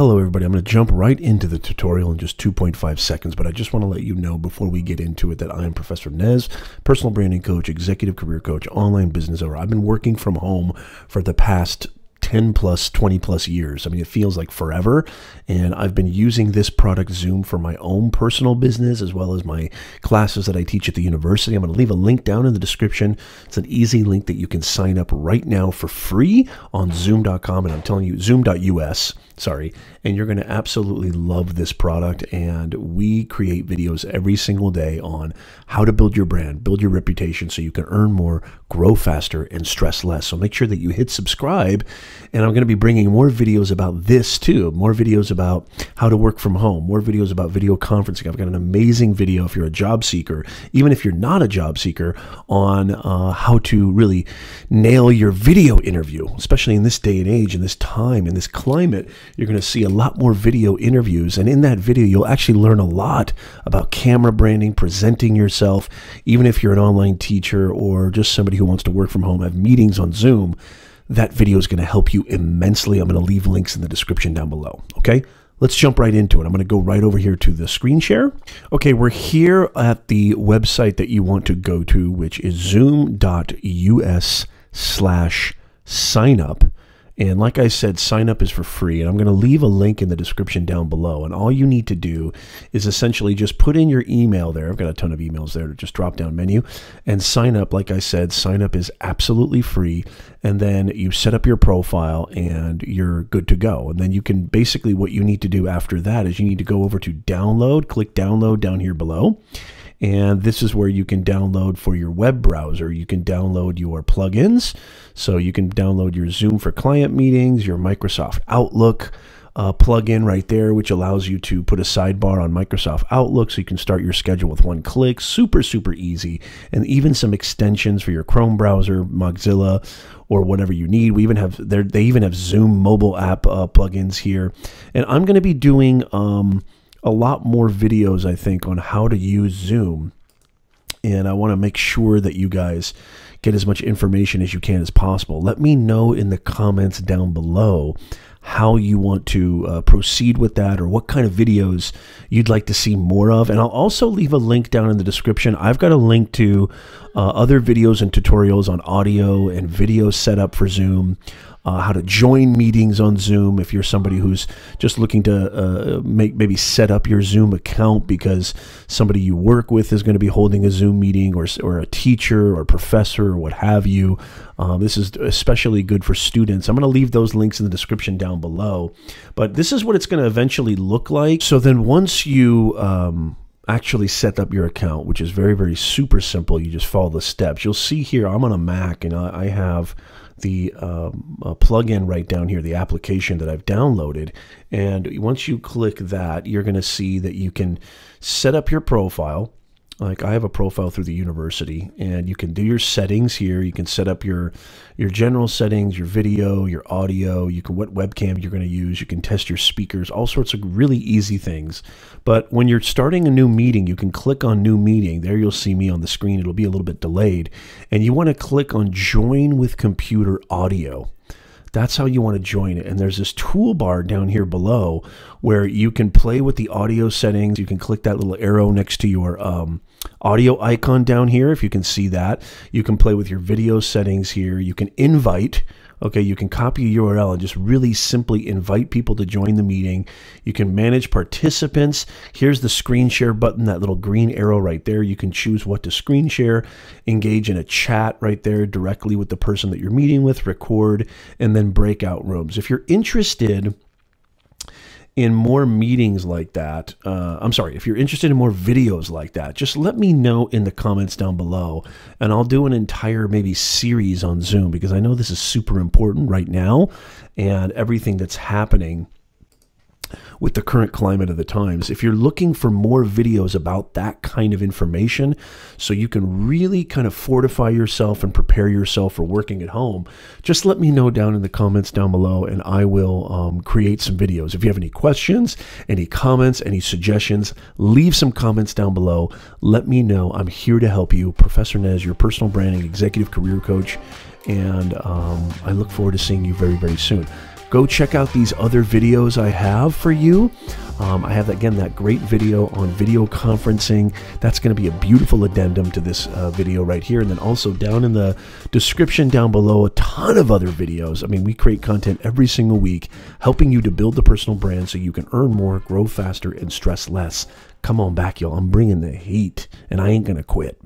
Hello everybody, I'm going to jump right into the tutorial in just 2.5 seconds, but I just want to let you know before we get into it that I am Professor Nez, personal branding coach, executive career coach, online business owner. I've been working from home for the past 10 plus 20 plus years. I mean, it feels like forever. And I've been using this product Zoom for my own personal business as well as my classes that I teach at the university. I'm going to leave a link down in the description. It's an easy link that you can sign up right now for free on zoom.com. And I'm telling you, zoom.us, sorry. And you're going to absolutely love this product. And we create videos every single day on how to build your brand, build your reputation so you can earn more, grow faster, and stress less. So make sure that you hit subscribe and I'm going to be bringing more videos about this too, more videos about how to work from home, more videos about video conferencing. I've got an amazing video if you're a job seeker, even if you're not a job seeker, on uh, how to really nail your video interview, especially in this day and age, in this time, in this climate. You're going to see a lot more video interviews. And in that video, you'll actually learn a lot about camera branding, presenting yourself, even if you're an online teacher or just somebody who wants to work from home, have meetings on Zoom that video is going to help you immensely. I'm going to leave links in the description down below. Okay. Let's jump right into it. I'm going to go right over here to the screen share. Okay, we're here at the website that you want to go to, which is zoom.us slash sign up. And like I said, sign up is for free. And I'm going to leave a link in the description down below. And all you need to do is essentially just put in your email there. I've got a ton of emails there to just drop down menu and sign up. Like I said, sign up is absolutely free. And then you set up your profile and you're good to go. And then you can basically what you need to do after that is you need to go over to download, click download down here below. And this is where you can download for your web browser. You can download your plugins. So you can download your Zoom for client meetings, your Microsoft Outlook uh, plugin right there, which allows you to put a sidebar on Microsoft Outlook so you can start your schedule with one click. Super, super easy. And even some extensions for your Chrome browser, Mozilla, or whatever you need. We even have they even have Zoom mobile app uh, plugins here. And I'm going to be doing. Um, a lot more videos, I think, on how to use Zoom. And I want to make sure that you guys get as much information as you can as possible. Let me know in the comments down below how you want to uh, proceed with that or what kind of videos you'd like to see more of. And I'll also leave a link down in the description. I've got a link to uh, other videos and tutorials on audio and video setup for Zoom uh, how to join meetings on Zoom if you're somebody who's just looking to uh, make maybe set up your Zoom account because somebody you work with is going to be holding a Zoom meeting or, or a teacher or professor or what have you. Um, this is especially good for students. I'm going to leave those links in the description down below. But this is what it's going to eventually look like. So then once you um, actually set up your account, which is very, very super simple. You just follow the steps. You'll see here, I'm on a Mac and I, have the um, uh, plugin right down here, the application that I've downloaded. And once you click that, you're going to see that you can set up your profile like I have a profile through the university and you can do your settings here. You can set up your your general settings, your video, your audio, you can what webcam you're going to use, you can test your speakers, all sorts of really easy things. But when you're starting a new meeting, you can click on new meeting. There you'll see me on the screen. It'll be a little bit delayed. And you want to click on join with computer audio. That's how you want to join it. And there's this toolbar down here below where you can play with the audio settings. You can click that little arrow next to your um, audio icon down here, if you can see that. You can play with your video settings here. You can invite Okay, you can copy a URL and just really simply invite people to join the meeting. You can manage participants. Here's the screen share button, that little green arrow right there. You can choose what to screen share, engage in a chat right there directly with the person that you're meeting with, record, and then breakout rooms. If you're interested, in more meetings like that, uh, I'm sorry, if you're interested in more videos like that, just let me know in the comments down below, and I'll do an entire maybe series on Zoom because I know this is super important right now and everything that's happening with the current climate of the times. If you're looking for more videos about that kind of information, so you can really kind of fortify yourself and prepare yourself for working at home, just let me know down in the comments down below and I will um, create some videos. If you have any questions, any comments, any suggestions, leave some comments down below. Let me know. I'm here to help you. Professor Nez, your personal branding executive career coach. And um, I look forward to seeing you very, very soon. Go check out these other videos I have for you. Um, I have again that great video on video conferencing. That's going to be a beautiful addendum to this uh, video right here. And then also down in the description down below, a ton of other videos. I mean, we create content every single week, helping you to build the personal brand so you can earn more, grow faster, and stress less. Come on back, y'all. I'm bringing the heat, and I ain't going to quit.